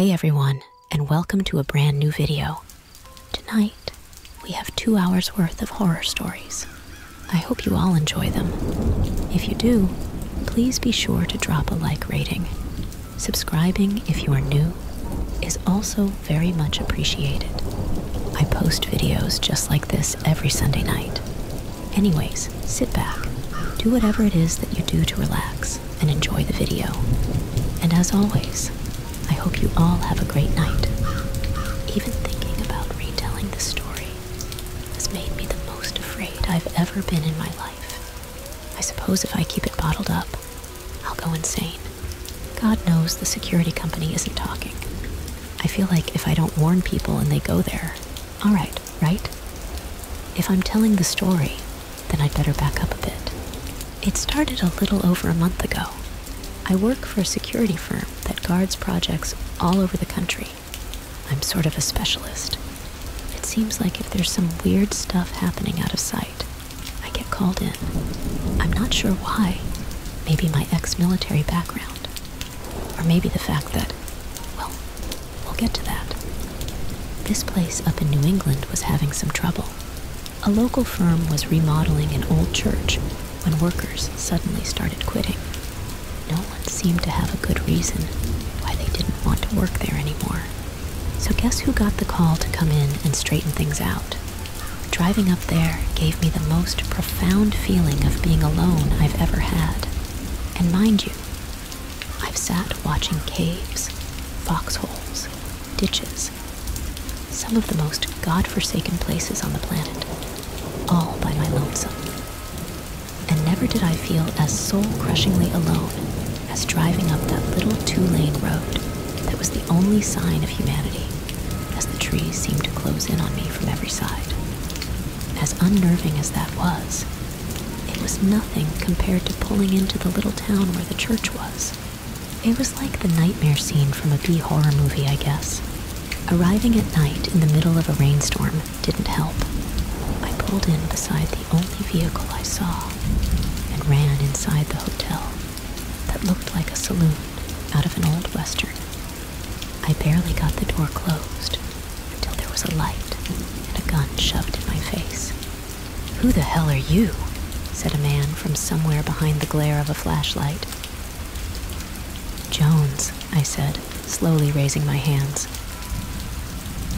Hey everyone, and welcome to a brand new video. Tonight, we have two hours worth of horror stories. I hope you all enjoy them. If you do, please be sure to drop a like rating. Subscribing if you are new is also very much appreciated. I post videos just like this every Sunday night. Anyways, sit back, do whatever it is that you do to relax, and enjoy the video. And as always, I hope you all have a great night. Even thinking about retelling the story has made me the most afraid I've ever been in my life. I suppose if I keep it bottled up, I'll go insane. God knows the security company isn't talking. I feel like if I don't warn people and they go there, all right, right? If I'm telling the story, then I'd better back up a bit. It started a little over a month ago. I work for a security firm that guards projects all over the country. I'm sort of a specialist. It seems like if there's some weird stuff happening out of sight, I get called in. I'm not sure why. Maybe my ex military background. Or maybe the fact that, well, we'll get to that. This place up in New England was having some trouble. A local firm was remodeling an old church when workers suddenly started quitting. Seemed to have a good reason why they didn't want to work there anymore. So, guess who got the call to come in and straighten things out? Driving up there gave me the most profound feeling of being alone I've ever had. And mind you, I've sat watching caves, foxholes, ditches, some of the most god-forsaken places on the planet, all by my lonesome. And never did I feel as soul-crushingly alone as driving up that little two-lane road that was the only sign of humanity as the trees seemed to close in on me from every side. As unnerving as that was, it was nothing compared to pulling into the little town where the church was. It was like the nightmare scene from a B horror movie, I guess. Arriving at night in the middle of a rainstorm didn't help. I pulled in beside the only vehicle I saw and ran inside the hotel that looked like a saloon out of an old western. I barely got the door closed until there was a light and a gun shoved in my face. Who the hell are you? said a man from somewhere behind the glare of a flashlight. Jones, I said, slowly raising my hands.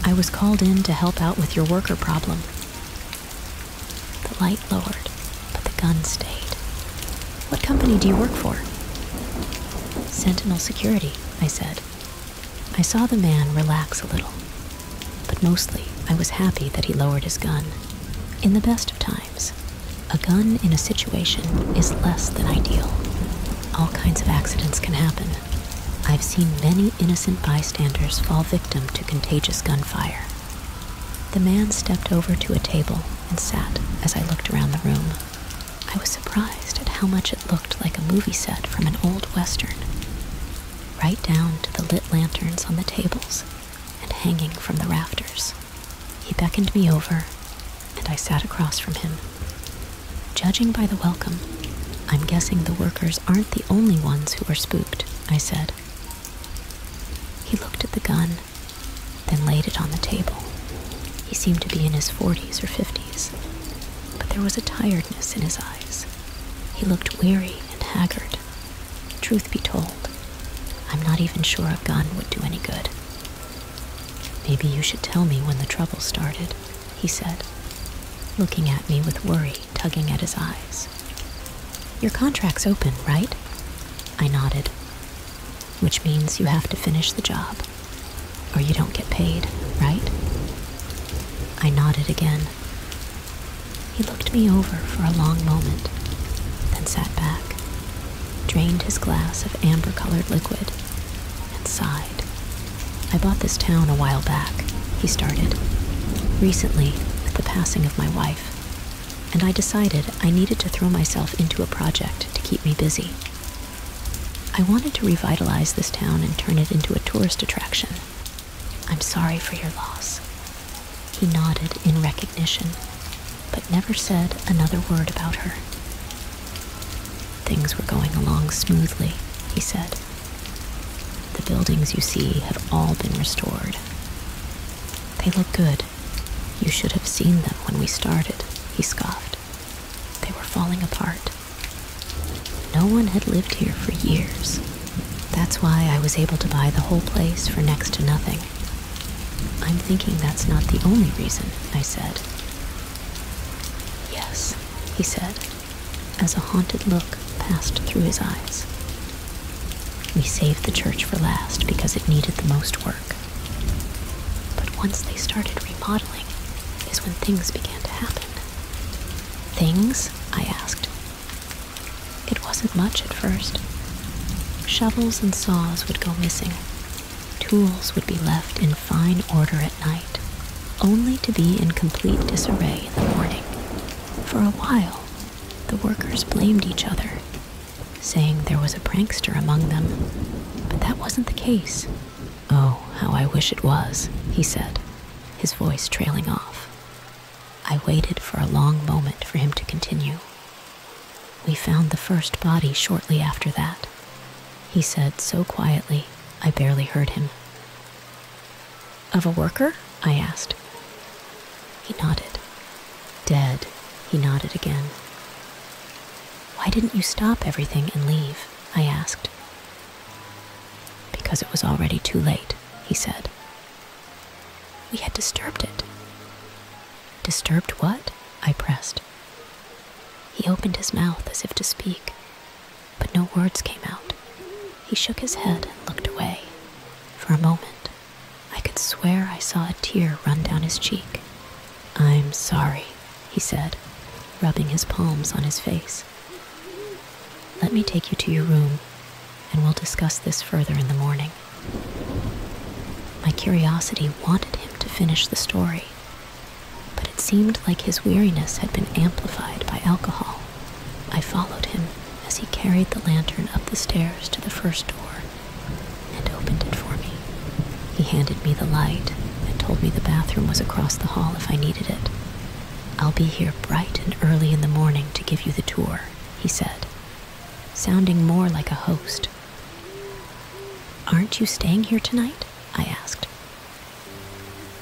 I was called in to help out with your worker problem. The light lowered, but the gun stayed. What company do you work for? Sentinel Security, I said. I saw the man relax a little, but mostly I was happy that he lowered his gun. In the best of times, a gun in a situation is less than ideal. All kinds of accidents can happen. I've seen many innocent bystanders fall victim to contagious gunfire. The man stepped over to a table and sat as I looked around the room. I was surprised at how much it looked like a movie set from an old western, right down to the lit lanterns on the tables and hanging from the rafters. He beckoned me over, and I sat across from him. Judging by the welcome, I'm guessing the workers aren't the only ones who are spooked, I said. He looked at the gun, then laid it on the table. He seemed to be in his 40s or 50s, but there was a tiredness in his eyes. He looked weary and haggard. Truth be told, I'm not even sure a gun would do any good. Maybe you should tell me when the trouble started, he said, looking at me with worry tugging at his eyes. Your contract's open, right? I nodded which means you have to finish the job, or you don't get paid, right? I nodded again. He looked me over for a long moment, then sat back, drained his glass of amber colored liquid, and sighed. I bought this town a while back, he started, recently with the passing of my wife, and I decided I needed to throw myself into a project to keep me busy. I wanted to revitalize this town and turn it into a tourist attraction. I'm sorry for your loss. He nodded in recognition, but never said another word about her. Things were going along smoothly, he said. The buildings you see have all been restored. They look good. You should have seen them when we started, he scoffed. They were falling apart. No one had lived here for years. That's why I was able to buy the whole place for next to nothing. I'm thinking that's not the only reason, I said. Yes, he said, as a haunted look passed through his eyes. We saved the church for last because it needed the most work. But once they started remodeling is when things began to happen. Things? I asked. It wasn't much at first. Shovels and saws would go missing. Tools would be left in fine order at night, only to be in complete disarray in the morning. For a while, the workers blamed each other, saying there was a prankster among them. But that wasn't the case. Oh, how I wish it was, he said, his voice trailing off. I waited for a long moment for him to continue. We found the first body shortly after that. He said so quietly, I barely heard him. Of a worker? I asked. He nodded. Dead, he nodded again. Why didn't you stop everything and leave? I asked. Because it was already too late, he said. We had disturbed it. Disturbed what? I pressed. He opened his mouth as if to speak, but no words came out. He shook his head and looked away. For a moment, I could swear I saw a tear run down his cheek. I'm sorry, he said, rubbing his palms on his face. Let me take you to your room, and we'll discuss this further in the morning. My curiosity wanted him to finish the story, but it seemed like his weariness had been amplified by alcohol. I followed him as he carried the lantern up the stairs to the first door and opened it for me. He handed me the light and told me the bathroom was across the hall if I needed it. I'll be here bright and early in the morning to give you the tour, he said, sounding more like a host. Aren't you staying here tonight? I asked.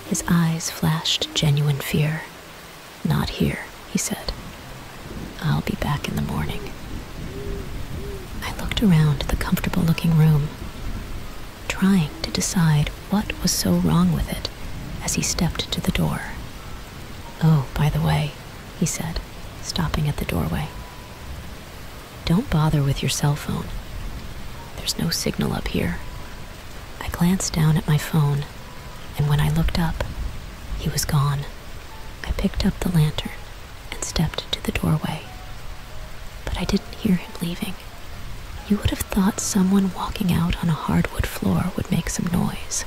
His eyes flashed genuine fear. Not here, he said. I'll be back in the morning. I looked around the comfortable looking room, trying to decide what was so wrong with it as he stepped to the door. Oh, by the way, he said, stopping at the doorway. Don't bother with your cell phone. There's no signal up here. I glanced down at my phone, and when I looked up, he was gone. I picked up the lantern and stepped to the doorway. But I didn't hear him leaving. You would have thought someone walking out on a hardwood floor would make some noise,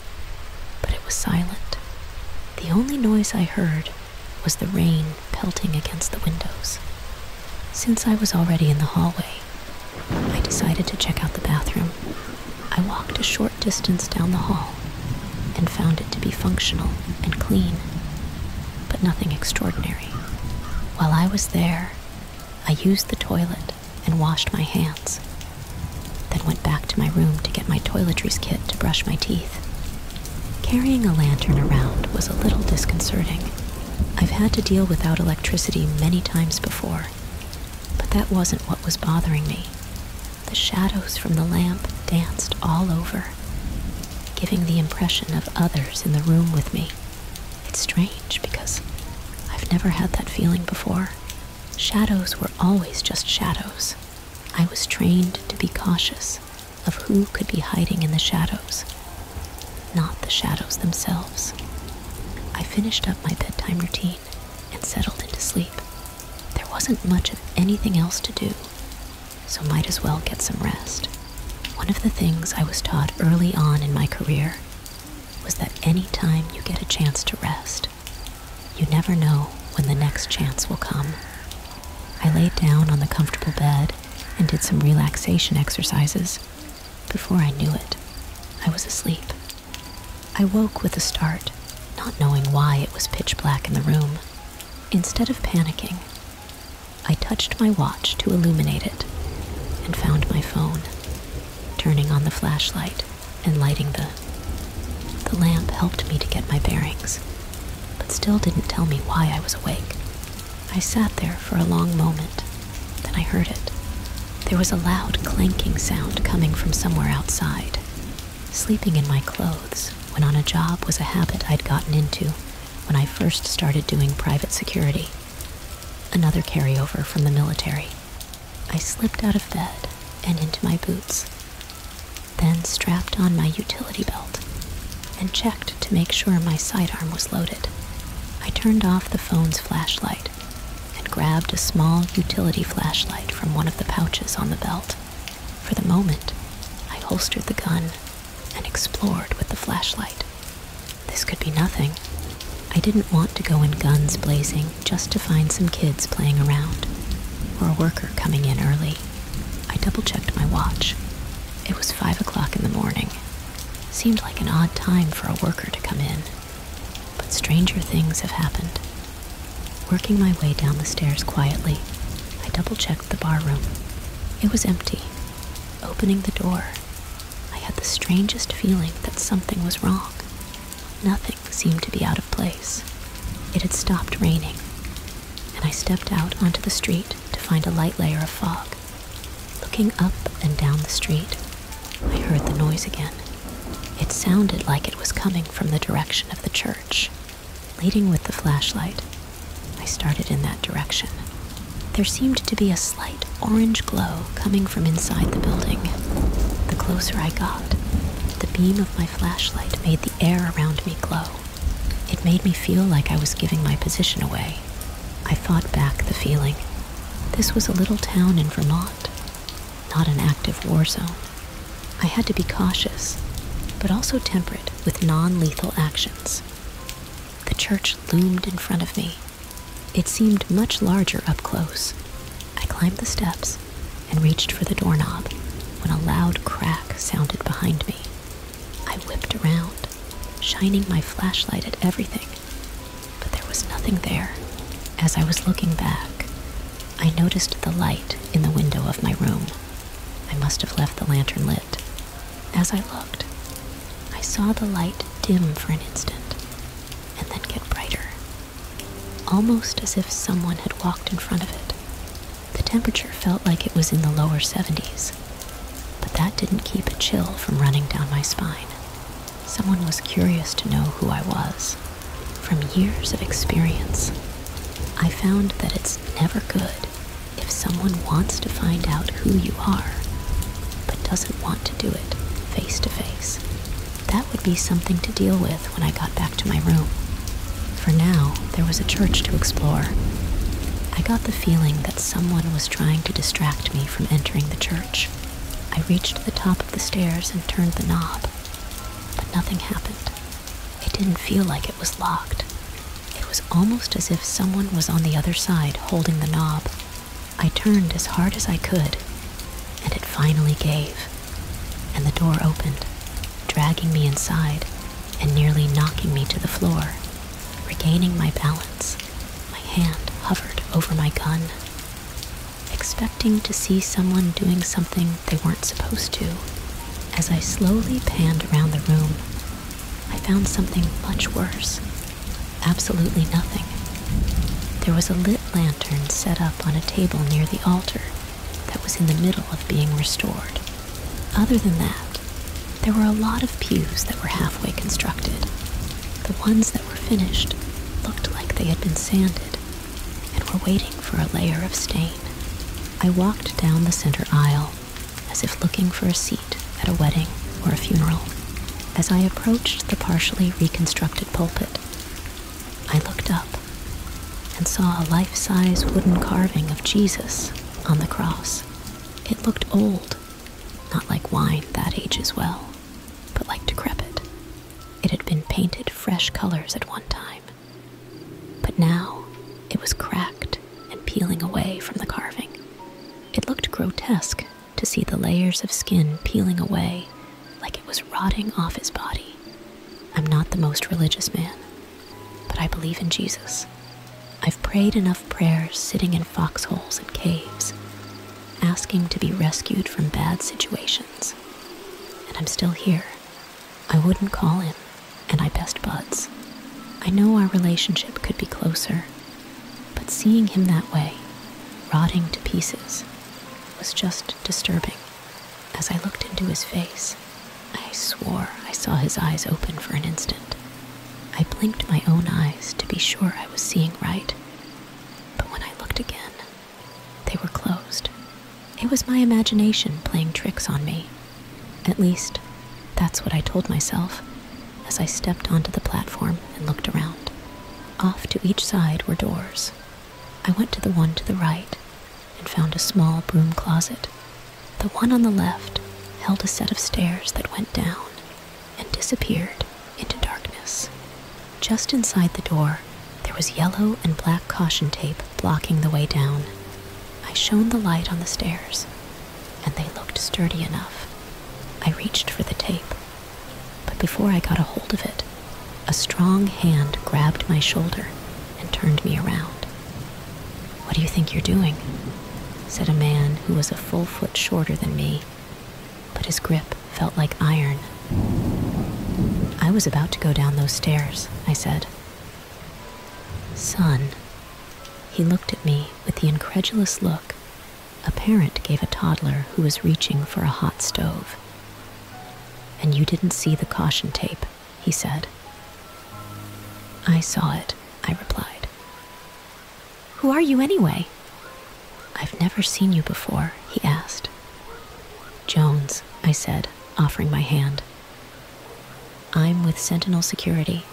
but it was silent. The only noise I heard was the rain pelting against the windows. Since I was already in the hallway, I decided to check out the bathroom. I walked a short distance down the hall and found it to be functional and clean, but nothing extraordinary. While I was there, I used the toilet and washed my hands, then went back to my room to get my toiletries kit to brush my teeth. Carrying a lantern around was a little disconcerting. I've had to deal without electricity many times before, that wasn't what was bothering me. The shadows from the lamp danced all over, giving the impression of others in the room with me. It's strange because I've never had that feeling before. Shadows were always just shadows. I was trained to be cautious of who could be hiding in the shadows, not the shadows themselves. I finished up my bedtime routine and settled into sleep. There wasn't much of anything else to do, so might as well get some rest. One of the things I was taught early on in my career was that any time you get a chance to rest, you never know when the next chance will come. I laid down on the comfortable bed and did some relaxation exercises. Before I knew it, I was asleep. I woke with a start, not knowing why it was pitch black in the room. Instead of panicking, I touched my watch to illuminate it and found my phone. Turning on the flashlight, and lighting the the lamp helped me to get my bearings, but still didn't tell me why I was awake. I sat there for a long moment, then I heard it. There was a loud clanking sound coming from somewhere outside. Sleeping in my clothes when on a job was a habit I'd gotten into when I first started doing private security. Another carryover from the military. I slipped out of bed and into my boots, then strapped on my utility belt and checked to make sure my sidearm was loaded. I turned off the phone's flashlight and grabbed a small utility flashlight from one of the pouches on the belt. For the moment, I holstered the gun and explored with the flashlight. This could be nothing. I didn't want to go in guns blazing just to find some kids playing around or a worker coming in early. I double checked my watch. It was five o'clock in the morning. Seemed like an odd time for a worker to come in. But stranger things have happened. Working my way down the stairs quietly, I double checked the bar room. It was empty. Opening the door, I had the strangest feeling that something was wrong. Nothing seemed to be out of place. It had stopped raining, and I stepped out onto the street to find a light layer of fog. Looking up and down the street, I heard the noise again. It sounded like it was coming from the direction of the church. Leading with the flashlight, I started in that direction. There seemed to be a slight orange glow coming from inside the building. The closer I got, the beam of my flashlight made the air around me glow. It made me feel like I was giving my position away. I fought back the feeling. This was a little town in Vermont, not an active war zone. I had to be cautious, but also temperate with non lethal actions. The church loomed in front of me. It seemed much larger up close. I climbed the steps and reached for the doorknob when a loud crack sounded behind me. I whipped around, shining my flashlight at everything, but there was nothing there. As I was looking back, I noticed the light in the window of my room. I must have left the lantern lit. As I looked, I saw the light dim for an instant and then get brighter, almost as if someone had walked in front of it. The temperature felt like it was in the lower 70s, but that didn't keep a chill from running down my spine. Someone was curious to know who I was. From years of experience, I found that it's never good if someone wants to find out who you are, but doesn't want to do it face to face. That would be something to deal with when I got back to my room. For now, there was a church to explore. I got the feeling that someone was trying to distract me from entering the church. I reached the top of the stairs and turned the knob, nothing happened. It didn't feel like it was locked. It was almost as if someone was on the other side holding the knob. I turned as hard as I could, and it finally gave, and the door opened, dragging me inside and nearly knocking me to the floor. Regaining my balance, my hand hovered over my gun, expecting to see someone doing something they weren't supposed to. As I slowly panned around the room, I found something much worse. Absolutely nothing. There was a lit lantern set up on a table near the altar that was in the middle of being restored. Other than that, there were a lot of pews that were halfway constructed. The ones that were finished looked like they had been sanded and were waiting for a layer of stain. I walked down the center aisle as if looking for a seat at a wedding or a funeral. As I approached the partially reconstructed pulpit, I looked up and saw a life size wooden carving of Jesus on the cross. It looked old, not like wine that ages well, but like decrepit. It had been painted fresh colors at one time, but now it was cracked and peeling away from the carving. It looked grotesque to see the layers of skin peeling away like it was rotting off his body. I'm not the most religious man, but I believe in Jesus. I've prayed enough prayers sitting in foxholes and caves, asking to be rescued from bad situations, and I'm still here, I wouldn't call him, and I best buds. I know our relationship could be closer, but seeing him that way, rotting to pieces, was just disturbing. As I looked into his face, I swore I saw his eyes open for an instant. I blinked my own eyes to be sure I was seeing right, but when I looked again, they were closed. It was my imagination playing tricks on me. At least, that's what I told myself as I stepped onto the platform and looked around. Off to each side were doors. I went to the one to the right and found a small broom closet. The one on the left held a set of stairs that went down and disappeared into darkness. Just inside the door, there was yellow and black caution tape blocking the way down. I shone the light on the stairs, and they looked sturdy enough. I reached for the tape, but before I got a hold of it, a strong hand grabbed my shoulder and turned me around. What do you think you're doing? Said a man who was a full foot shorter than me, but his grip felt like iron. I was about to go down those stairs, I said. Son, he looked at me with the incredulous look a parent gave a toddler who was reaching for a hot stove. And you didn't see the caution tape, he said. I saw it, I replied. Who are you anyway? I've never seen you before, he asked. Jones, I said, offering my hand. I'm with Sentinel Security.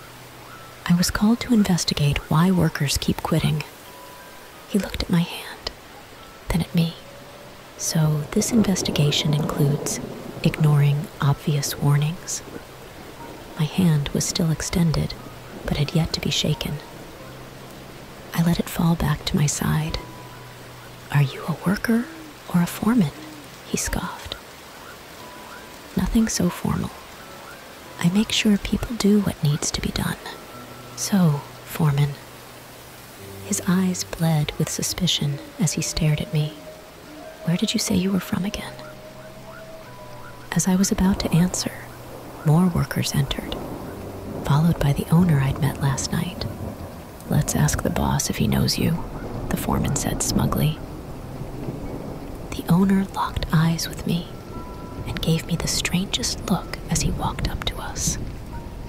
I was called to investigate why workers keep quitting. He looked at my hand, then at me. So, this investigation includes ignoring obvious warnings. My hand was still extended, but had yet to be shaken. I let it fall back to my side. Are you a worker or a foreman? He scoffed. Nothing so formal. I make sure people do what needs to be done. So, Foreman. His eyes bled with suspicion as he stared at me. Where did you say you were from again? As I was about to answer, more workers entered, followed by the owner I'd met last night. Let's ask the boss if he knows you, the foreman said smugly. The owner locked eyes with me and gave me the strangest look as he walked up to us.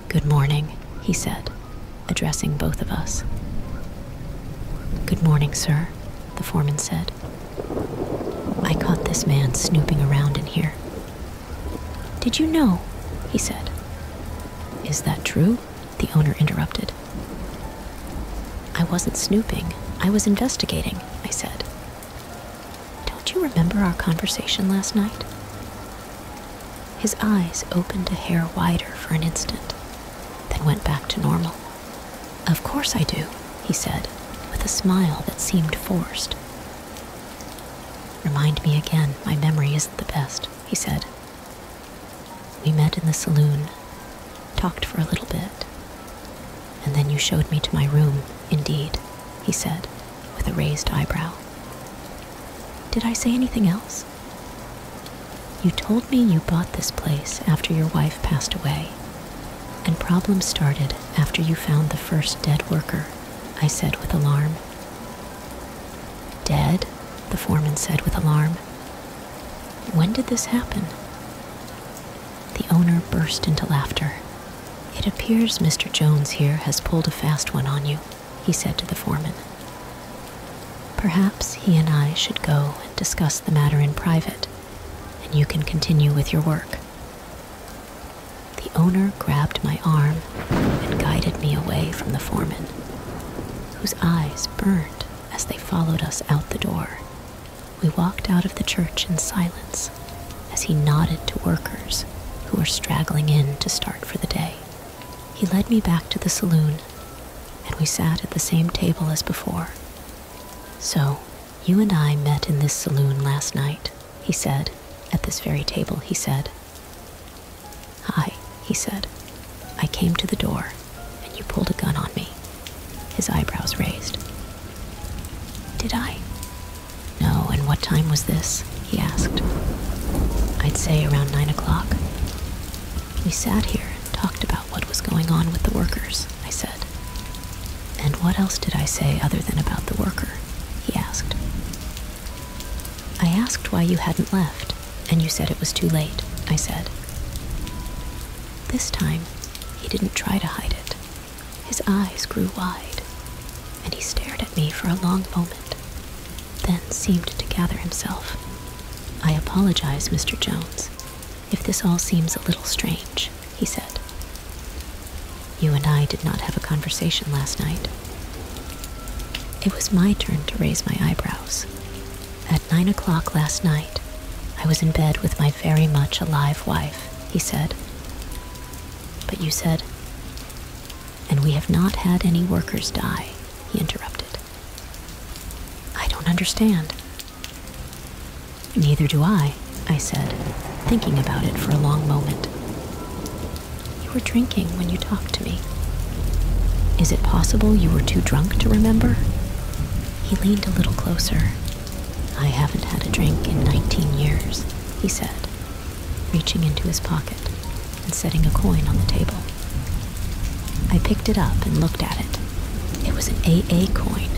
Good morning, he said, addressing both of us. Good morning, sir, the foreman said. I caught this man snooping around in here. Did you know? he said. Is that true? The owner interrupted. I wasn't snooping, I was investigating, I said. Remember our conversation last night? His eyes opened a hair wider for an instant, then went back to normal. Of course I do, he said, with a smile that seemed forced. Remind me again, my memory isn't the best, he said. We met in the saloon, talked for a little bit, and then you showed me to my room, indeed, he said, with a raised eyebrow. Did I say anything else? You told me you bought this place after your wife passed away, and problems started after you found the first dead worker, I said with alarm. Dead? The foreman said with alarm. When did this happen? The owner burst into laughter. It appears Mr. Jones here has pulled a fast one on you, he said to the foreman. Perhaps he and I should go and discuss the matter in private and you can continue with your work. The owner grabbed my arm and guided me away from the foreman, whose eyes burned as they followed us out the door. We walked out of the church in silence as he nodded to workers who were straggling in to start for the day. He led me back to the saloon, and we sat at the same table as before. So, you and I met in this saloon last night, he said at this very table, he said. Hi, he said. I came to the door, and you pulled a gun on me. His eyebrows raised. Did I? No, and what time was this? he asked. I'd say around nine o'clock. We sat here and talked about what was going on with the workers, I said. And what else did I say other than about the worker? He asked. I asked why you hadn't left, and you said it was too late, I said. This time, he didn't try to hide it. His eyes grew wide, and he stared at me for a long moment, then seemed to gather himself. I apologize, Mr. Jones, if this all seems a little strange, he said. You and I did not have a conversation last night. It was my turn to raise my eyebrows. At nine o'clock last night, I was in bed with my very much alive wife, he said. But you said, and we have not had any workers die, he interrupted. I don't understand. Neither do I, I said, thinking about it for a long moment. You were drinking when you talked to me. Is it possible you were too drunk to remember? He leaned a little closer. I haven't had a drink in 19 years, he said, reaching into his pocket and setting a coin on the table. I picked it up and looked at it. It was an AA coin.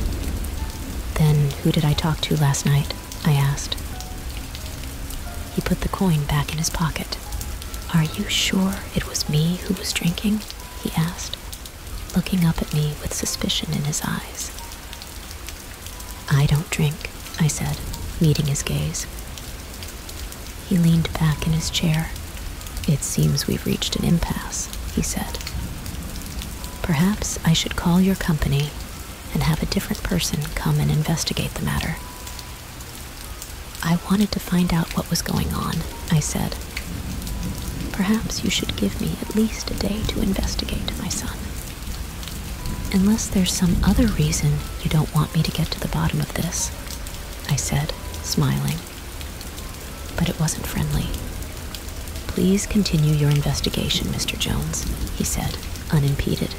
Then who did I talk to last night? I asked. He put the coin back in his pocket. Are you sure it was me who was drinking? he asked, looking up at me with suspicion in his eyes. I don't drink, I said, meeting his gaze. He leaned back in his chair. It seems we've reached an impasse, he said. Perhaps I should call your company and have a different person come and investigate the matter. I wanted to find out what was going on, I said. Perhaps you should give me at least a day to investigate, my son. Unless there's some other reason you don't want me to get to the bottom of this, I said, smiling. But it wasn't friendly. Please continue your investigation, Mr. Jones, he said, unimpeded.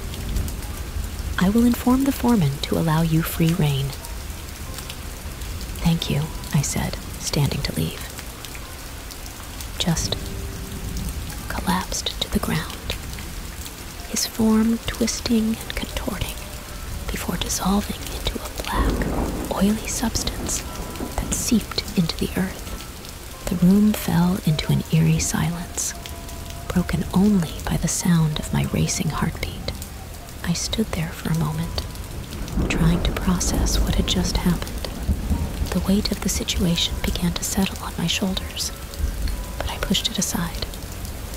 I will inform the foreman to allow you free rein. Thank you, I said, standing to leave. Just collapsed to the ground, his form twisting and dissolving into a black, oily substance that seeped into the earth. The room fell into an eerie silence, broken only by the sound of my racing heartbeat. I stood there for a moment, trying to process what had just happened. The weight of the situation began to settle on my shoulders, but I pushed it aside.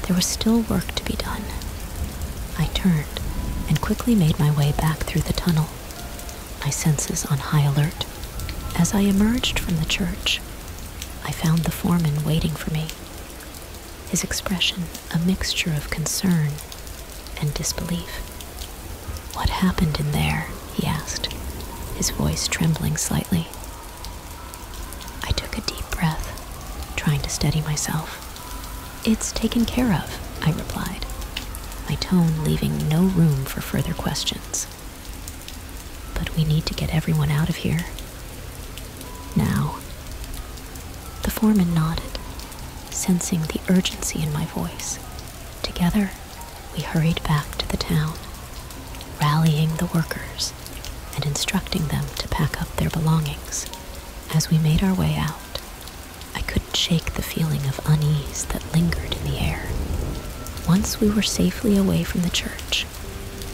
There was still work to be done. I turned and quickly made my way back through the tunnel, my senses on high alert. As I emerged from the church, I found the foreman waiting for me, his expression a mixture of concern and disbelief. What happened in there? he asked, his voice trembling slightly. I took a deep breath, trying to steady myself. It's taken care of, I replied, my tone leaving no room for further questions. We need to get everyone out of here. Now. The foreman nodded, sensing the urgency in my voice. Together, we hurried back to the town, rallying the workers and instructing them to pack up their belongings. As we made our way out, I couldn't shake the feeling of unease that lingered in the air. Once we were safely away from the church,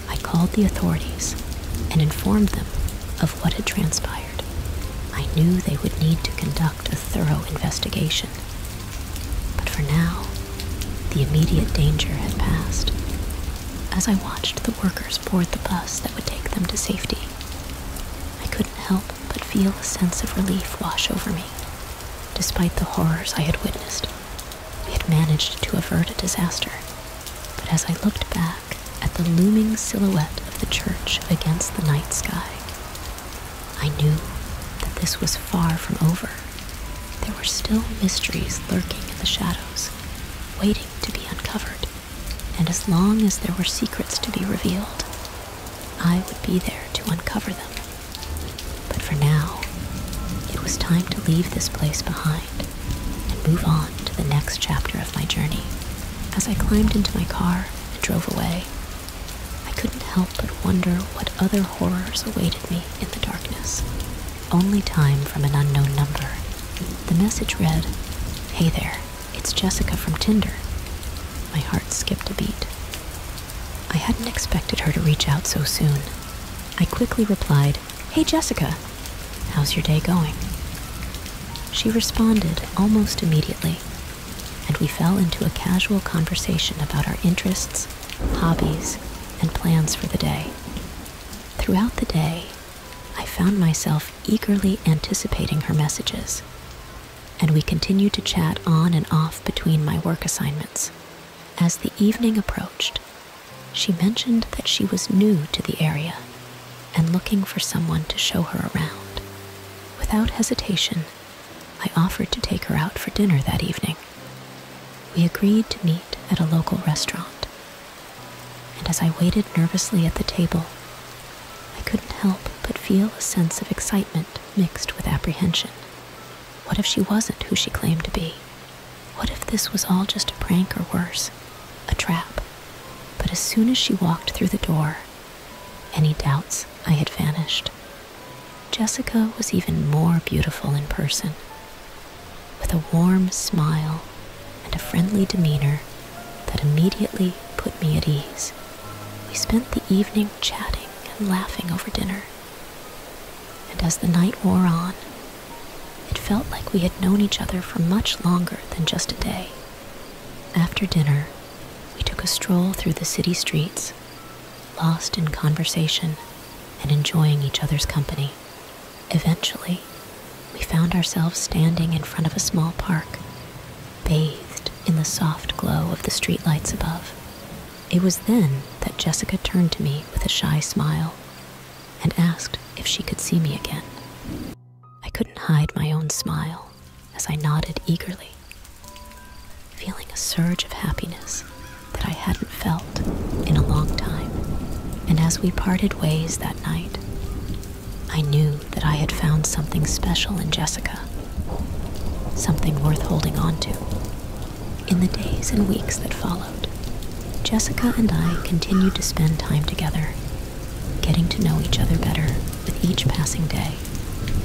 I called the authorities and informed them of what had transpired. I knew they would need to conduct a thorough investigation. But for now, the immediate danger had passed. As I watched the workers board the bus that would take them to safety, I couldn't help but feel a sense of relief wash over me. Despite the horrors I had witnessed, we had managed to avert a disaster. But as I looked back at the looming silhouette church against the night sky, I knew that this was far from over. There were still mysteries lurking in the shadows, waiting to be uncovered. And as long as there were secrets to be revealed, I would be there to uncover them. But for now, it was time to leave this place behind and move on to the next chapter of my journey. As I climbed into my car and drove away, help but wonder what other horrors awaited me in the darkness. Only time from an unknown number. The message read, Hey there, it's Jessica from Tinder. My heart skipped a beat. I hadn't expected her to reach out so soon. I quickly replied, Hey Jessica, how's your day going? She responded almost immediately, and we fell into a casual conversation about our interests, hobbies, and plans for the day. Throughout the day, I found myself eagerly anticipating her messages, and we continued to chat on and off between my work assignments. As the evening approached, she mentioned that she was new to the area and looking for someone to show her around. Without hesitation, I offered to take her out for dinner that evening. We agreed to meet at a local restaurant, and as I waited nervously at the table, I couldn't help but feel a sense of excitement mixed with apprehension. What if she wasn't who she claimed to be? What if this was all just a prank or worse, a trap? But as soon as she walked through the door, any doubts I had vanished. Jessica was even more beautiful in person. With a warm smile and a friendly demeanor that immediately put me at ease, we spent the evening chatting and laughing over dinner. And as the night wore on, it felt like we had known each other for much longer than just a day. After dinner, we took a stroll through the city streets, lost in conversation and enjoying each other's company. Eventually, we found ourselves standing in front of a small park, bathed in the soft glow of the streetlights above. It was then that Jessica turned to me with a shy smile and asked if she could see me again. I couldn't hide my own smile as I nodded eagerly, feeling a surge of happiness that I hadn't felt in a long time. And as we parted ways that night, I knew that I had found something special in Jessica, something worth holding on to. In the days and weeks that followed, Jessica and I continued to spend time together, getting to know each other better with each passing day.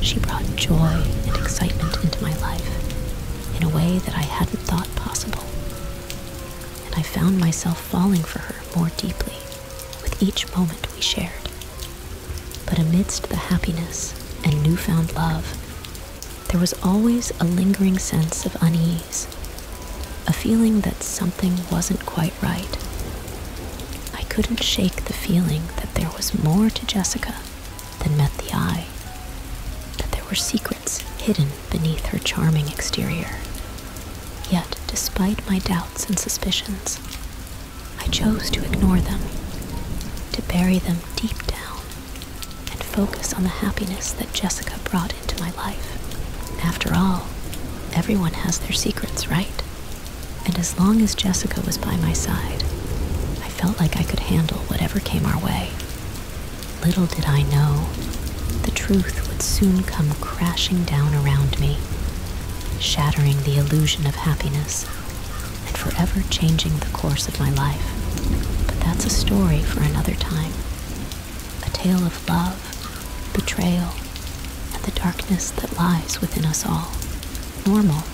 She brought joy and excitement into my life in a way that I hadn't thought possible. And I found myself falling for her more deeply with each moment we shared. But amidst the happiness and newfound love, there was always a lingering sense of unease, a feeling that something wasn't quite right. Couldn't shake the feeling that there was more to Jessica than met the eye, that there were secrets hidden beneath her charming exterior. Yet, despite my doubts and suspicions, I chose to ignore them, to bury them deep down, and focus on the happiness that Jessica brought into my life. After all, everyone has their secrets, right? And as long as Jessica was by my side, felt like I could handle whatever came our way. Little did I know, the truth would soon come crashing down around me, shattering the illusion of happiness and forever changing the course of my life. But that's a story for another time. A tale of love, betrayal, and the darkness that lies within us all. Normal.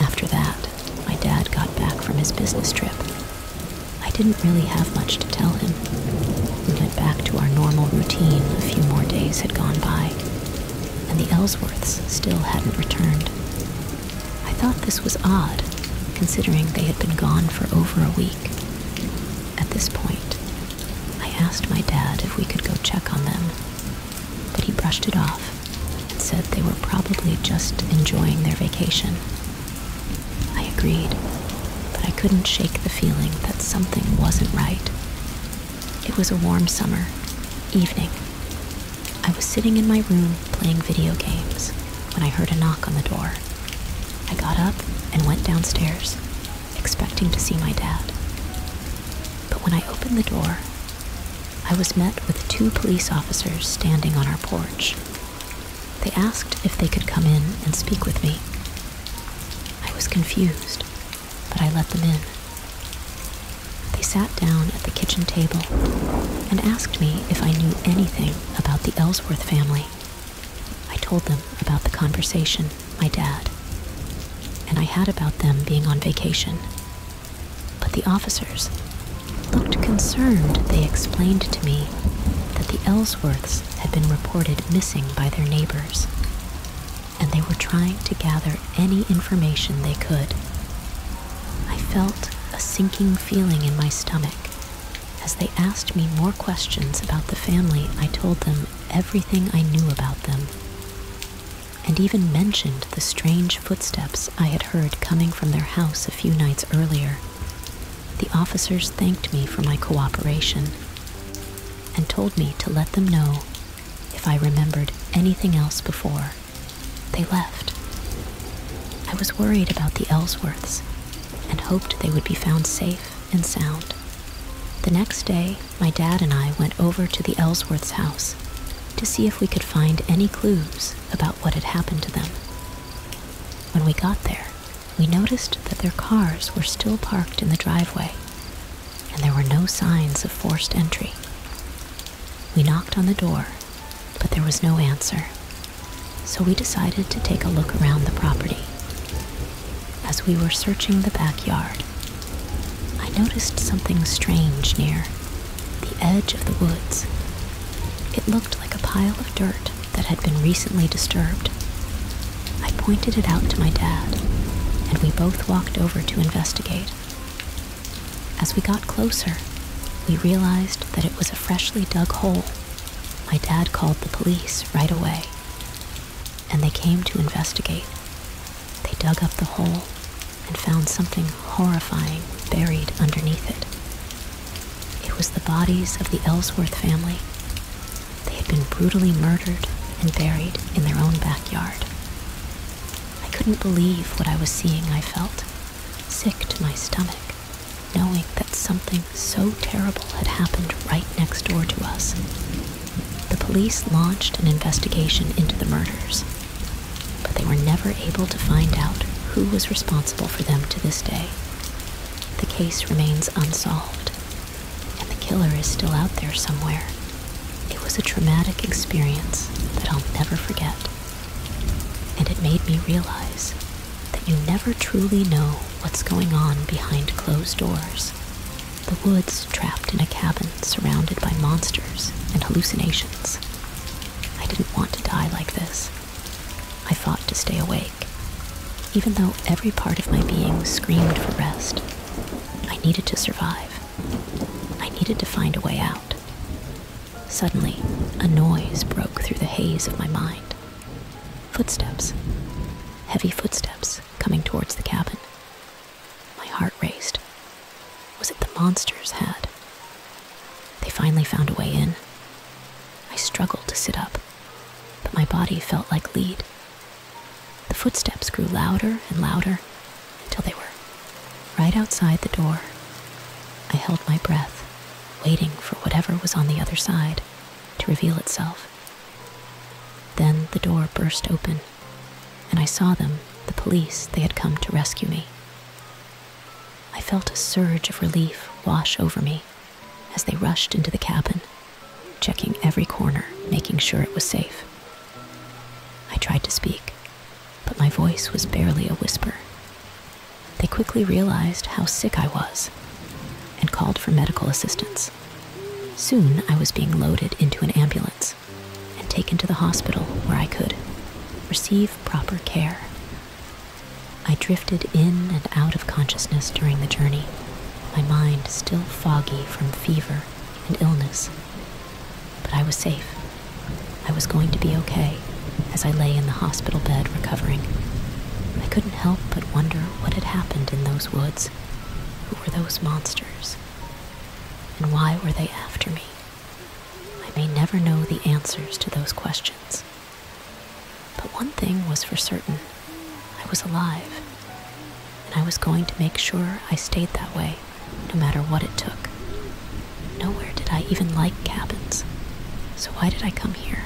After that, my dad got back from his business trip. Didn't really have much to tell him. We went back to our normal routine a few more days had gone by, and the Ellsworths still hadn't returned. I thought this was odd, considering they had been gone for over a week. At this point, I asked my dad if we could go check on them, but he brushed it off and said they were probably just enjoying their vacation. I agreed, couldn't shake the feeling that something wasn't right. It was a warm summer evening. I was sitting in my room playing video games when I heard a knock on the door. I got up and went downstairs, expecting to see my dad. But when I opened the door, I was met with two police officers standing on our porch. They asked if they could come in and speak with me. I was confused, but I let them in. They sat down at the kitchen table and asked me if I knew anything about the Ellsworth family. I told them about the conversation my dad and I had about them being on vacation. But the officers looked concerned. They explained to me that the Ellsworths had been reported missing by their neighbors, and they were trying to gather any information they could. Felt a sinking feeling in my stomach as they asked me more questions about the family. I told them everything I knew about them and even mentioned the strange footsteps I had heard coming from their house a few nights earlier. The officers thanked me for my cooperation and told me to let them know if I remembered anything else before they left. I was worried about the Ellsworths and hoped they would be found safe and sound. The next day, my dad and I went over to the Ellsworths' house to see if we could find any clues about what had happened to them. When we got there, we noticed that their cars were still parked in the driveway, and there were no signs of forced entry. We knocked on the door, but there was no answer, so we decided to take a look around the property. As we were searching the backyard, I noticed something strange near the edge of the woods. It looked like a pile of dirt that had been recently disturbed. I pointed it out to my dad, and we both walked over to investigate. As we got closer, we realized that it was a freshly dug hole. My dad called the police right away, and they came to investigate. They dug up the hole found something horrifying buried underneath it. It was the bodies of the Ellsworth family. They had been brutally murdered and buried in their own backyard. I couldn't believe what I was seeing. I felt sick to my stomach, knowing that something so terrible had happened right next door to us. The police launched an investigation into the murders, but they were never able to find out who was responsible for them to this day. The case remains unsolved, and the killer is still out there somewhere. It was a traumatic experience that I'll never forget, and it made me realize that you never truly know what's going on behind closed doors. The woods trapped in a cabin surrounded by monsters and hallucinations. I didn't want to die like this. I fought to stay awake even though every part of my being screamed for rest. I needed to survive. I needed to find a way out. Suddenly, a noise broke through the haze of my mind. Footsteps. Heavy footsteps coming towards the cabin. My heart raced. Was it the monsters had? They finally found a way in. I struggled to sit up, but my body felt like lead. The footsteps grew louder and louder until they were right outside the door. I held my breath, waiting for whatever was on the other side to reveal itself. Then the door burst open, and I saw them, the police. They had come to rescue me. I felt a surge of relief wash over me as they rushed into the cabin, checking every corner, making sure it was safe. I tried to speak, but my voice was barely a whisper. They quickly realized how sick I was and called for medical assistance. Soon I was being loaded into an ambulance and taken to the hospital where I could receive proper care. I drifted in and out of consciousness during the journey, my mind still foggy from fever and illness. But I was safe. I was going to be okay as I lay in the hospital bed recovering. I couldn't help but wonder what had happened in those woods. Who were those monsters? And why were they after me? I may never know the answers to those questions. But one thing was for certain I was alive, and I was going to make sure I stayed that way, no matter what it took. Nowhere did I even like cabins, so why did I come here?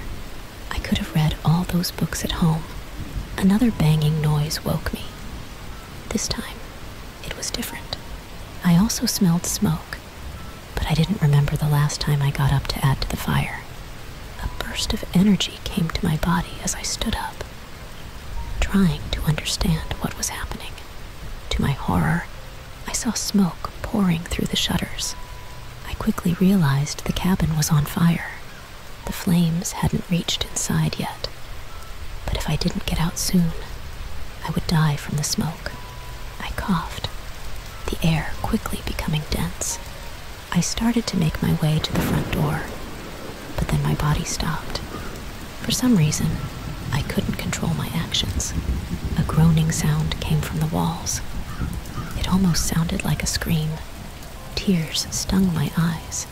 I could have read all those books at home. Another banging noise woke me. This time, it was different. I also smelled smoke but I didn't remember the last time I got up to add to the fire. A burst of energy came to my body as I stood up, trying to understand what was happening. To my horror, I saw smoke pouring through the shutters. I quickly realized the cabin was on fire. The flames hadn't reached inside yet. But if I didn't get out soon, I would die from the smoke. I coughed, the air quickly becoming dense. I started to make my way to the front door, but then my body stopped. For some reason, I couldn't control my actions. A groaning sound came from the walls. It almost sounded like a scream. Tears stung my eyes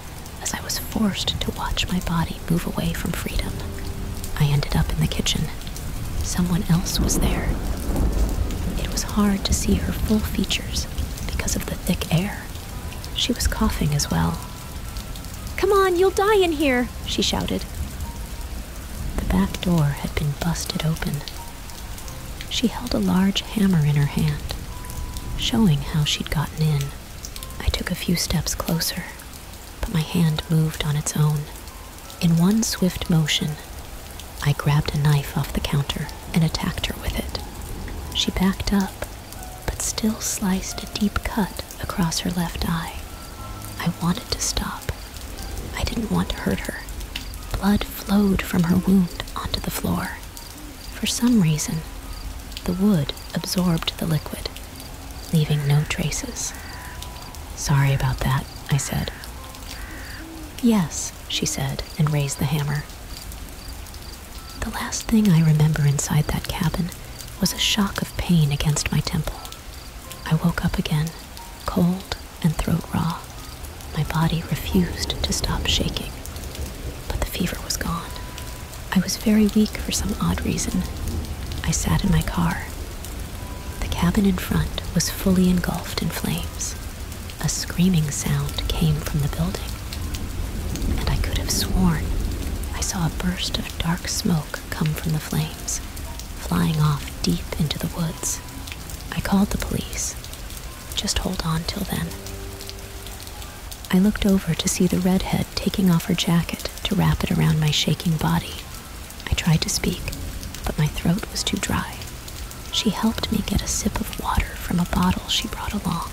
as I was forced to watch my body move away from freedom. I ended up in the kitchen. Someone else was there. It was hard to see her full features because of the thick air. She was coughing as well. Come on, you'll die in here, she shouted. The back door had been busted open. She held a large hammer in her hand, showing how she'd gotten in. I took a few steps closer, but my hand moved on its own. In one swift motion, I grabbed a knife off the counter and attacked her with it. She backed up, but still sliced a deep cut across her left eye. I wanted to stop. I didn't want to hurt her. Blood flowed from her wound onto the floor. For some reason, the wood absorbed the liquid, leaving no traces. Sorry about that, I said. Yes, she said, and raised the hammer. The last thing I remember inside that cabin was a shock of pain against my temple. I woke up again, cold and throat raw. My body refused to stop shaking, but the fever was gone. I was very weak for some odd reason. I sat in my car. The cabin in front was fully engulfed in flames. A screaming sound came from the building, have sworn I saw a burst of dark smoke come from the flames, flying off deep into the woods. I called the police. Just hold on till then. I looked over to see the redhead taking off her jacket to wrap it around my shaking body. I tried to speak, but my throat was too dry. She helped me get a sip of water from a bottle she brought along.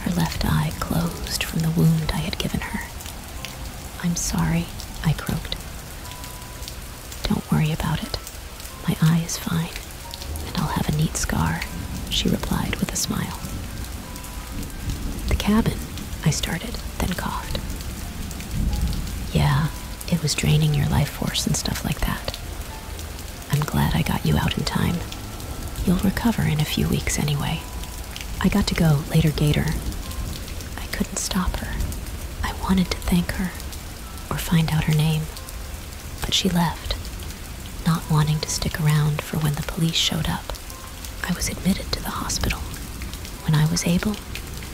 Her left eye closed from the wound I had given her. I'm sorry, I croaked. Don't worry about it. My eye is fine, and I'll have a neat scar, she replied with a smile. The cabin, I started, then coughed. Yeah, it was draining your life force and stuff like that. I'm glad I got you out in time. You'll recover in a few weeks anyway. I got to go later, Gator. I couldn't stop her. I wanted to thank her or find out her name, but she left, not wanting to stick around for when the police showed up. I was admitted to the hospital. When I was able,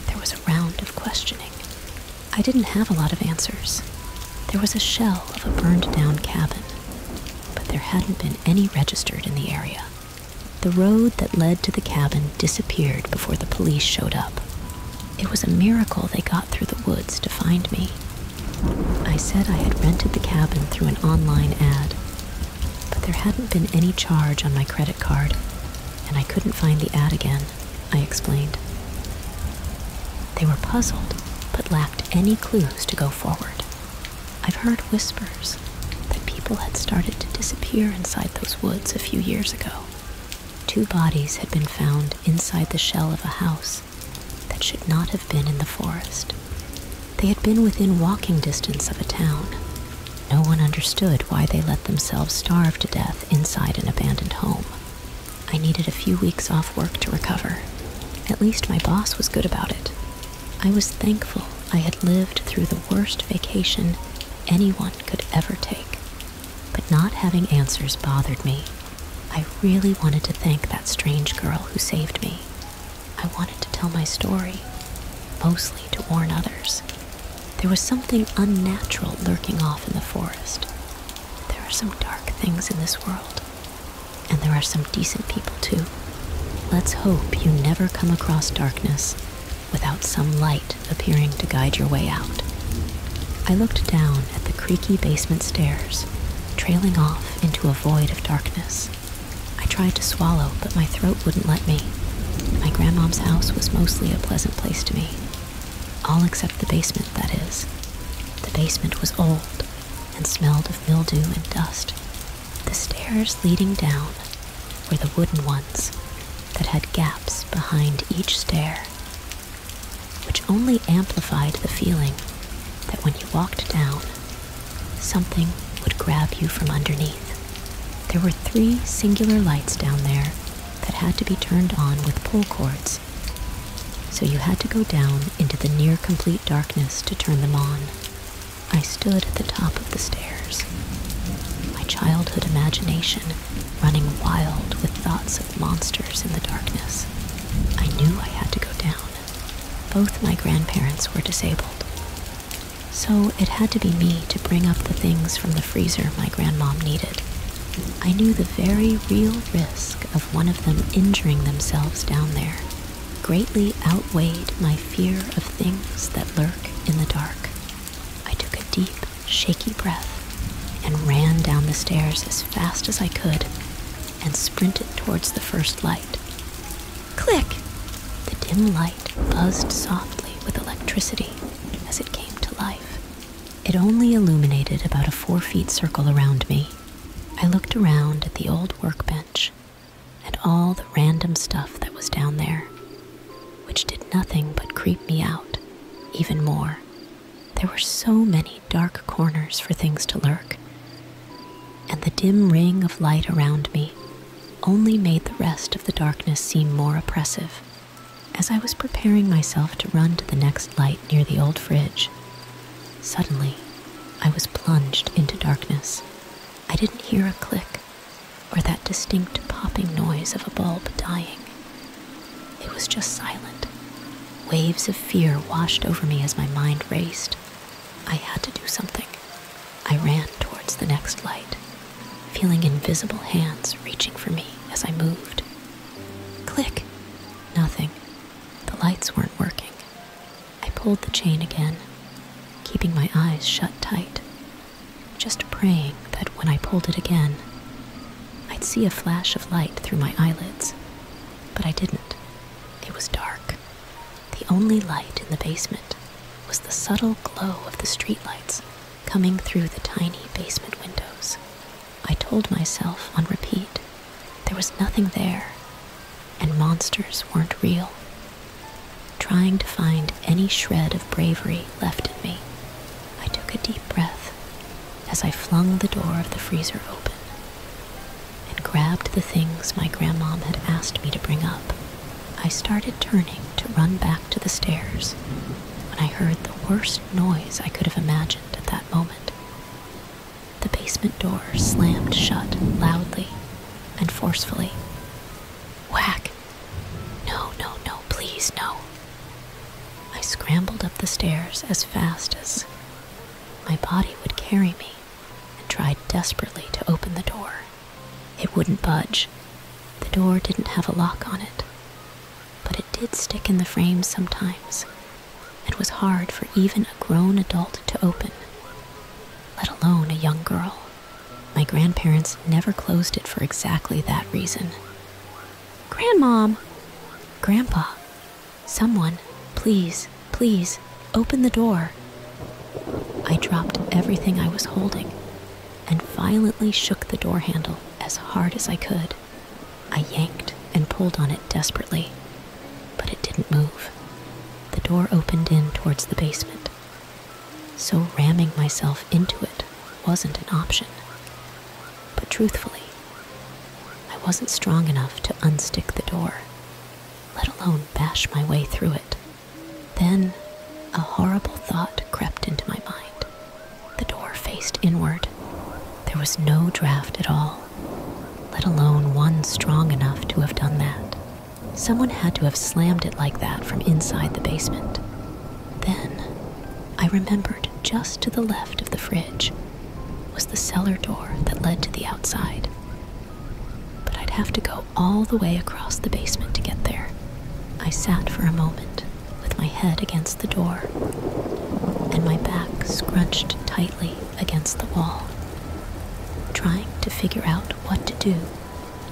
there was a round of questioning. I didn't have a lot of answers. There was a shell of a burned down cabin, but there hadn't been any registered in the area. The road that led to the cabin disappeared before the police showed up. It was a miracle they got through the woods to find me. I said I had rented the cabin through an online ad, but there hadn't been any charge on my credit card, and I couldn't find the ad again, I explained. They were puzzled, but lacked any clues to go forward. I've heard whispers that people had started to disappear inside those woods a few years ago. Two bodies had been found inside the shell of a house that should not have been in the forest. They had been within walking distance of a town. No one understood why they let themselves starve to death inside an abandoned home. I needed a few weeks off work to recover. At least my boss was good about it. I was thankful I had lived through the worst vacation anyone could ever take. But not having answers bothered me. I really wanted to thank that strange girl who saved me. I wanted to tell my story, mostly to warn others. There was something unnatural lurking off in the forest. There are some dark things in this world, and there are some decent people too. Let's hope you never come across darkness without some light appearing to guide your way out. I looked down at the creaky basement stairs, trailing off into a void of darkness. I tried to swallow, but my throat wouldn't let me. My grandmom's house was mostly a pleasant place to me. All except the basement, that is. The basement was old and smelled of mildew and dust. The stairs leading down were the wooden ones that had gaps behind each stair, which only amplified the feeling that when you walked down, something would grab you from underneath. There were three singular lights down there that had to be turned on with pull cords, so you had to go down into the near complete darkness to turn them on. I stood at the top of the stairs, my childhood imagination running wild with thoughts of monsters in the darkness. I knew I had to go down. Both my grandparents were disabled, so it had to be me to bring up the things from the freezer my grandmom needed. I knew the very real risk of one of them injuring themselves down there greatly outweighed my fear of things that lurk in the dark. I took a deep, shaky breath and ran down the stairs as fast as I could and sprinted towards the first light. Click! The dim light buzzed softly with electricity as it came to life. It only illuminated about a four feet circle around me. I looked around at the old workbench and all the random stuff that was down there, which did nothing but creep me out even more. There were so many dark corners for things to lurk, and the dim ring of light around me only made the rest of the darkness seem more oppressive. As I was preparing myself to run to the next light near the old fridge, suddenly I was plunged into darkness. I didn't hear a click or that distinct popping noise of a bulb dying. It was just silent. Waves of fear washed over me as my mind raced. I had to do something. I ran towards the next light, feeling invisible hands reaching for me as I moved. Click! Nothing. The lights weren't working. I pulled the chain again, keeping my eyes shut tight, just praying that when I pulled it again, I'd see a flash of light through my eyelids. But I didn't. Was dark. The only light in the basement was the subtle glow of the streetlights coming through the tiny basement windows. I told myself on repeat there was nothing there, and monsters weren't real. Trying to find any shred of bravery left in me, I took a deep breath as I flung the door of the freezer open and grabbed the things my grandmom had asked me to bring up. I started turning to run back to the stairs when I heard the worst noise I could have imagined at that moment. The basement door slammed shut loudly and forcefully. Whack! No, no, no, please, no. I scrambled up the stairs as fast as my body would carry me and tried desperately to open the door. It wouldn't budge. The door didn't have a lock on it, did stick in the frame sometimes and was hard for even a grown adult to open, let alone a young girl. My grandparents never closed it for exactly that reason. Grandmom! Grandpa! Someone, please, please, open the door. I dropped everything I was holding and violently shook the door handle as hard as I could. I yanked and pulled on it desperately, didn't move. The door opened in towards the basement, so ramming myself into it wasn't an option. But truthfully, I wasn't strong enough to unstick the door, let alone bash my way through it. Then a horrible thought crept into my mind. The door faced inward. There was no draft at all, let alone one strong enough to have done that. Someone had to have slammed it like that from inside the basement. Then I remembered just to the left of the fridge was the cellar door that led to the outside. But I'd have to go all the way across the basement to get there. I sat for a moment with my head against the door and my back scrunched tightly against the wall, trying to figure out what to do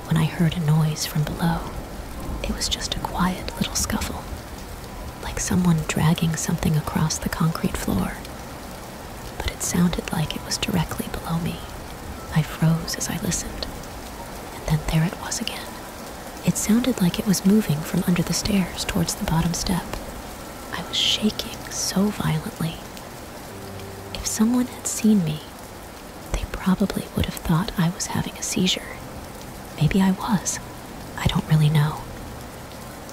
when I heard a noise from below. It was just a quiet little scuffle, like someone dragging something across the concrete floor. But it sounded like it was directly below me. I froze as I listened, and then there it was again. It sounded like it was moving from under the stairs towards the bottom step. I was shaking so violently. If someone had seen me, they probably would have thought I was having a seizure. Maybe I was. I don't really know.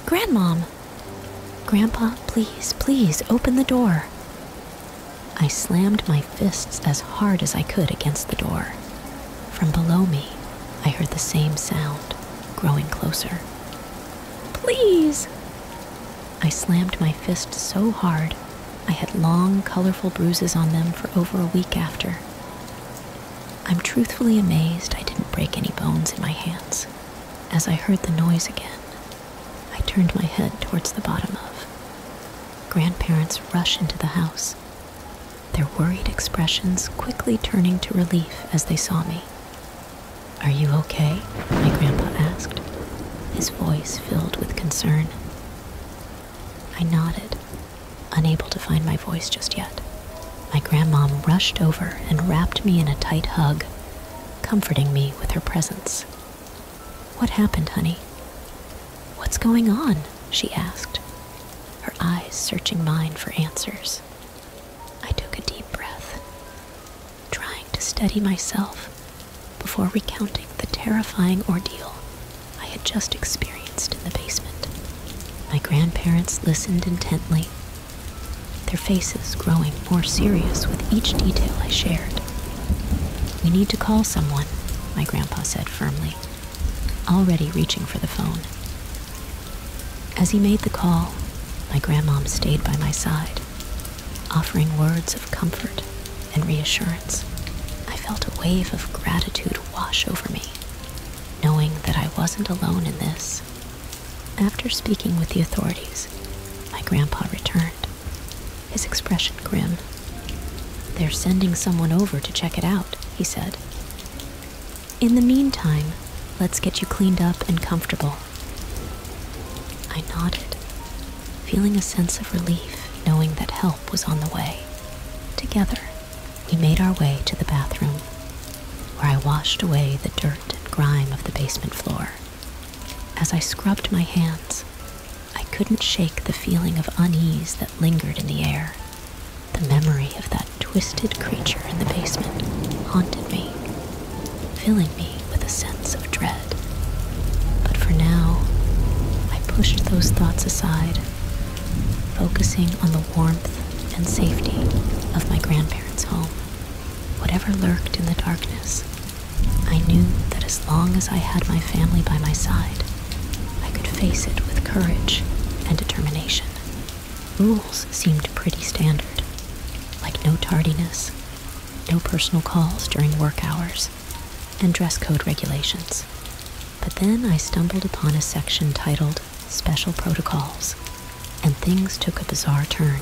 Grandmom! Grandpa, please, please, open the door. I slammed my fists as hard as I could against the door. From below me, I heard the same sound, growing closer. Please! I slammed my fists so hard, I had long, colorful bruises on them for over a week after. I'm truthfully amazed I didn't break any bones in my hands. As I heard the noise again, turned my head towards the bottom of. Grandparents rush into the house, their worried expressions quickly turning to relief as they saw me. Are you okay? My grandpa asked, his voice filled with concern. I nodded, unable to find my voice just yet. My grandmom rushed over and wrapped me in a tight hug, comforting me with her presence. What happened, honey? What's going on? she asked, her eyes searching mine for answers. I took a deep breath, trying to steady myself before recounting the terrifying ordeal I had just experienced in the basement. My grandparents listened intently, their faces growing more serious with each detail I shared. We need to call someone, my grandpa said firmly, already reaching for the phone. As he made the call, my grandmom stayed by my side, offering words of comfort and reassurance. I felt a wave of gratitude wash over me, knowing that I wasn't alone in this. After speaking with the authorities, my grandpa returned, his expression grim. They're sending someone over to check it out, he said. In the meantime, let's get you cleaned up and comfortable. I nodded, feeling a sense of relief knowing that help was on the way. Together, we made our way to the bathroom, where I washed away the dirt and grime of the basement floor. As I scrubbed my hands, I couldn't shake the feeling of unease that lingered in the air. The memory of that twisted creature in the basement haunted me, filling me with a sense of dread. Pushed those thoughts aside, focusing on the warmth and safety of my grandparents' home. Whatever lurked in the darkness, I knew that as long as I had my family by my side, I could face it with courage and determination. Rules seemed pretty standard, like no tardiness, no personal calls during work hours, and dress code regulations. But then I stumbled upon a section titled Special Protocols, and things took a bizarre turn.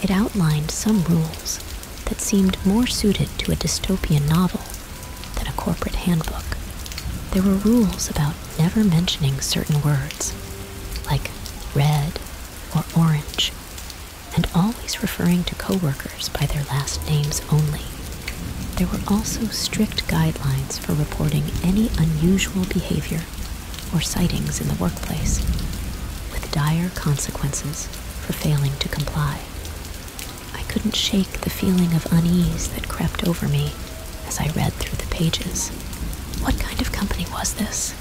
It outlined some rules that seemed more suited to a dystopian novel than a corporate handbook. There were rules about never mentioning certain words, like red or orange, and always referring to coworkers by their last names only. There were also strict guidelines for reporting any unusual behavior or sightings in the workplace, with dire consequences for failing to comply. I couldn't shake the feeling of unease that crept over me as I read through the pages. What kind of company was this?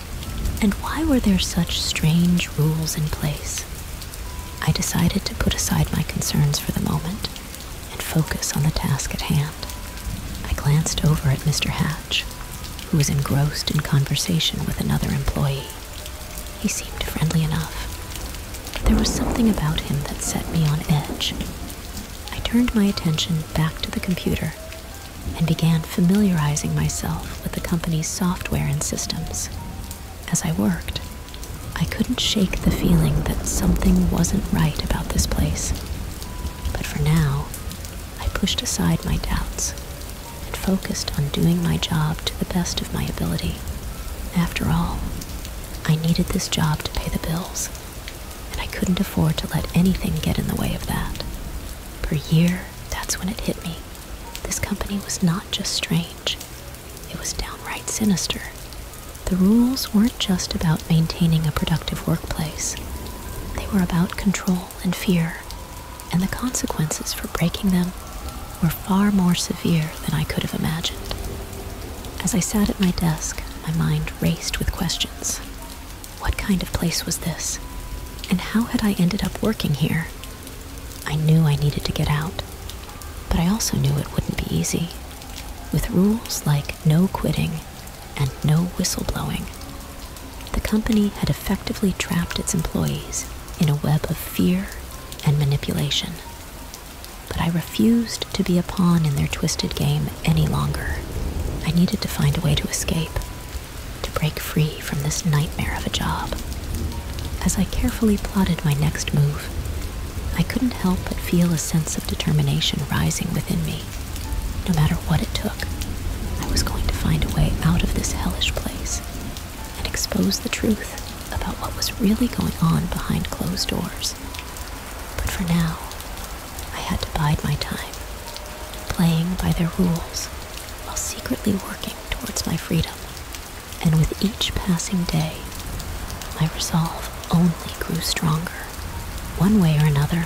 And why were there such strange rules in place? I decided to put aside my concerns for the moment and focus on the task at hand. I glanced over at Mr. Hatch, who was engrossed in conversation with another employee. He seemed friendly enough, there was something about him that set me on edge. I turned my attention back to the computer and began familiarizing myself with the company's software and systems. As I worked, I couldn't shake the feeling that something wasn't right about this place. But for now, I pushed aside my doubts and focused on doing my job to the best of my ability. After all, I needed this job to pay the bills, and I couldn't afford to let anything get in the way of that. Per year, that's when it hit me. This company was not just strange, it was downright sinister. The rules weren't just about maintaining a productive workplace, they were about control and fear, and the consequences for breaking them were far more severe than I could have imagined. As I sat at my desk, my mind raced with questions. What kind of place was this? And how had I ended up working here? I knew I needed to get out, but I also knew it wouldn't be easy. With rules like no quitting and no whistleblowing, the company had effectively trapped its employees in a web of fear and manipulation. But I refused to be a pawn in their twisted game any longer. I needed to find a way to escape, break free from this nightmare of a job. As I carefully plotted my next move, I couldn't help but feel a sense of determination rising within me. No matter what it took, I was going to find a way out of this hellish place and expose the truth about what was really going on behind closed doors. But for now, I had to bide my time, playing by their rules while secretly working towards my freedom. And with each passing day, my resolve only grew stronger. One way or another,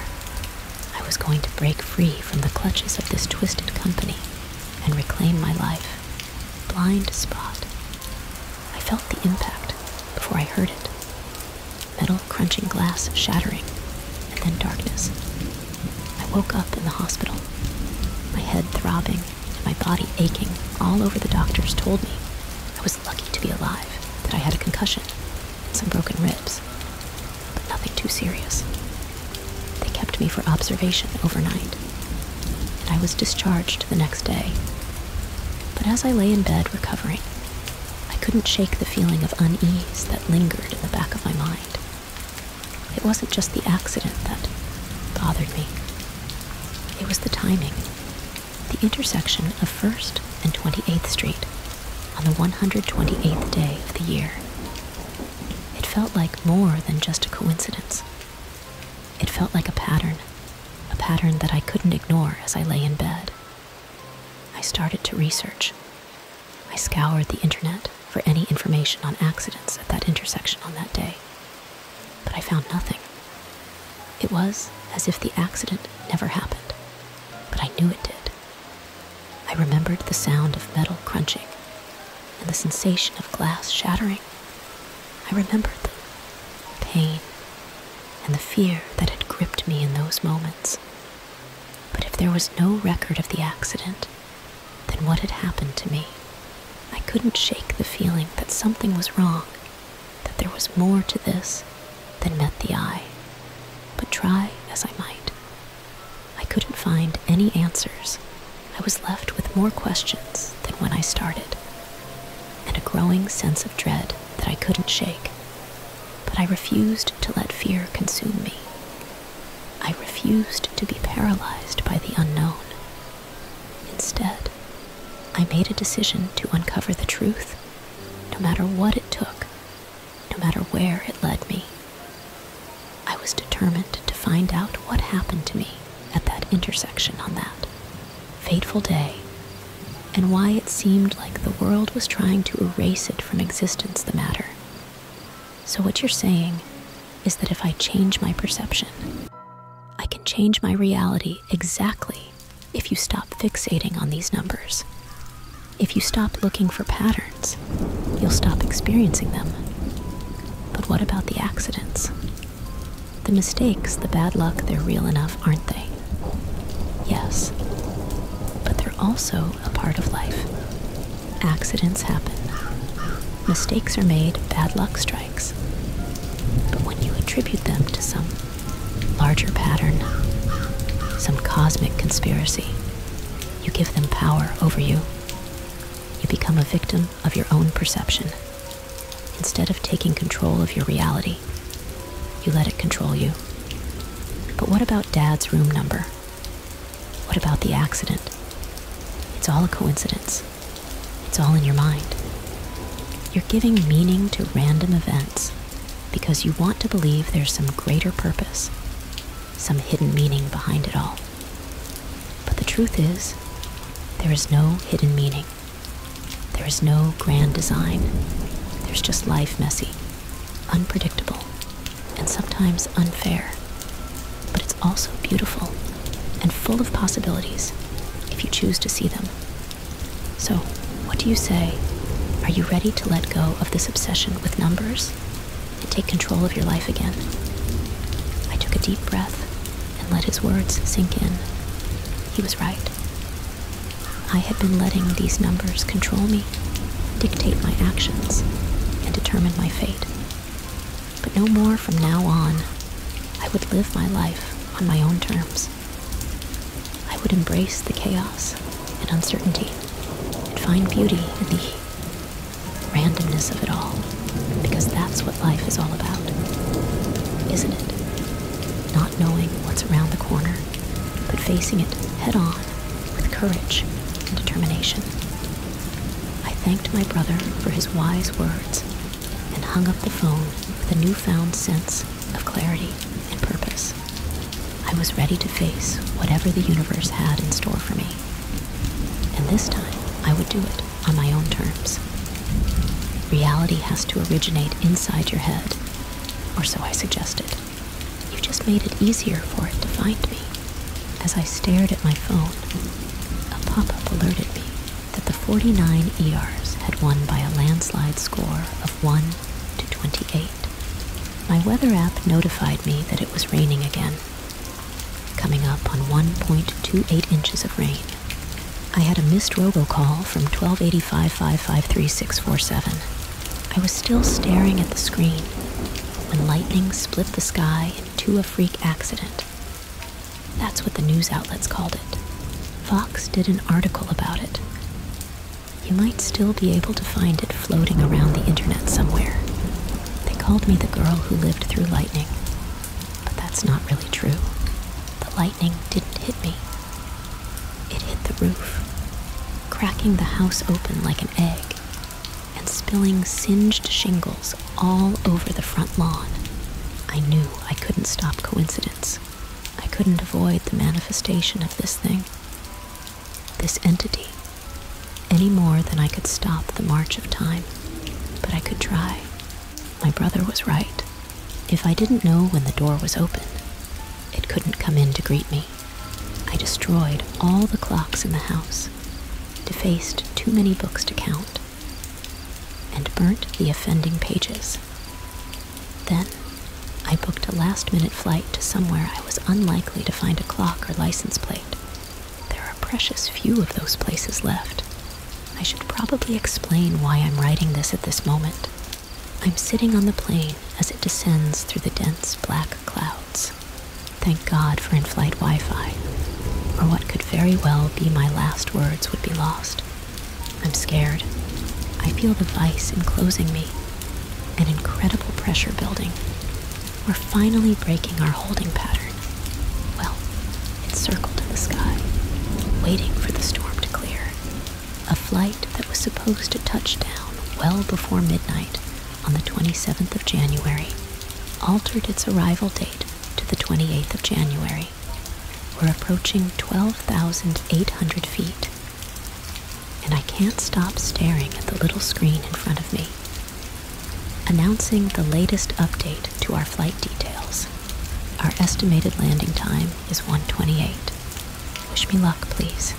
I was going to break free from the clutches of this twisted company and reclaim my life. Blind spot. I felt the impact before I heard it. Metal crunching glass shattering, and then darkness. I woke up in the hospital, my head throbbing and my body aching all over the doctors told me I was lucky to be alive, that I had a concussion and some broken ribs, but nothing too serious. They kept me for observation overnight, and I was discharged the next day. But as I lay in bed recovering, I couldn't shake the feeling of unease that lingered in the back of my mind. It wasn't just the accident that bothered me, it was the timing. The intersection of 1st and 28th Street on the 128th day of the year. It felt like more than just a coincidence. It felt like a pattern, a pattern that I couldn't ignore as I lay in bed. I started to research. I scoured the internet for any information on accidents at that intersection on that day, but I found nothing. It was as if the accident never happened, but I knew it did. I remembered the sound of metal crunching and the sensation of glass shattering. I remembered the pain and the fear that had gripped me in those moments. But if there was no record of the accident, then what had happened to me? I couldn't shake the feeling that something was wrong, that there was more to this than met the eye. But try as I might, I couldn't find any answers. I was left with more questions than when I started, and a growing sense of dread that I couldn't shake. But I refused to let fear consume me. I refused to be paralyzed by the unknown. Instead, I made a decision to uncover the truth, no matter what it took, no matter where it led me. I was determined to find out what happened to me at that intersection on that fateful day, and why it seemed like the world was trying to erase it from existence the matter. So, what you're saying is that if I change my perception, I can change my reality exactly if you stop fixating on these numbers. If you stop looking for patterns, you'll stop experiencing them. But what about the accidents? The mistakes, the bad luck, they're real enough, aren't they? Yes. But they're also a part of life. Accidents happen. Mistakes are made, bad luck strikes. But when you attribute them to some larger pattern, some cosmic conspiracy, you give them power over you. You become a victim of your own perception. Instead of taking control of your reality, you let it control you. But what about Dad's room number? What about the accident? It's all a coincidence. It's all in your mind. You're giving meaning to random events because you want to believe there's some greater purpose, some hidden meaning behind it all. But the truth is, there is no hidden meaning. There is no grand design. There's just life messy, unpredictable, and sometimes unfair. But it's also beautiful and full of possibilities you choose to see them. So, what do you say? Are you ready to let go of this obsession with numbers and take control of your life again? I took a deep breath and let his words sink in. He was right. I had been letting these numbers control me, dictate my actions, and determine my fate. But no more from now on. I would live my life on my own terms. Embrace the chaos and uncertainty and find beauty in the randomness of it all, because that's what life is all about, isn't it? Not knowing what's around the corner, but facing it head on with courage and determination. I thanked my brother for his wise words and hung up the phone with a newfound sense of clarity was ready to face whatever the universe had in store for me. And this time, I would do it on my own terms. Reality has to originate inside your head, or so I suggested. You just made it easier for it to find me. As I stared at my phone, a pop up alerted me that the 49ers had won by a landslide score of 1 to 28. My weather app notified me that it was raining again, coming up on 1.28 inches of rain. I had a missed robocall from 1285-553-647. I was still staring at the screen when lightning split the sky into a freak accident. That's what the news outlets called it. Fox did an article about it. You might still be able to find it floating around the internet somewhere. They called me the girl who lived through lightning, but that's not really true. Lightning didn't hit me, it hit the roof, cracking the house open like an egg and spilling singed shingles all over the front lawn. I knew I couldn't stop coincidence. I couldn't avoid the manifestation of this thing, this entity, any more than I could stop the march of time. But I could try. My brother was right. If I didn't know when the door was open, couldn't come in to greet me. I destroyed all the clocks in the house, defaced too many books to count, and burnt the offending pages. Then I booked a last minute flight to somewhere I was unlikely to find a clock or license plate. There are precious few of those places left. I should probably explain why I'm writing this at this moment. I'm sitting on the plane as it descends through the dense black clouds. Thank God for in flight Wi Fi, or what could very well be my last words would be lost. I'm scared. I feel the vice enclosing me, an incredible pressure building. We're finally breaking our holding pattern. Well, it's circled in the sky, waiting for the storm to clear. A flight that was supposed to touch down well before midnight on the 27th of January altered its arrival date the 28th of January. We're approaching 12,800 feet, and I can't stop staring at the little screen in front of me, announcing the latest update to our flight details. Our estimated landing time is 128. Wish me luck, please.